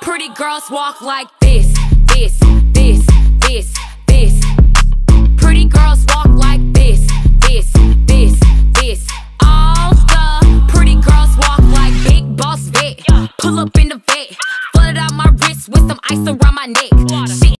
Pretty girls walk like this, this, this, this, this. Pretty girls walk like this, this, this, this. All the pretty girls walk like Big Boss Vette. Pull up in the Vette, flooded out my wrist with some ice around my neck.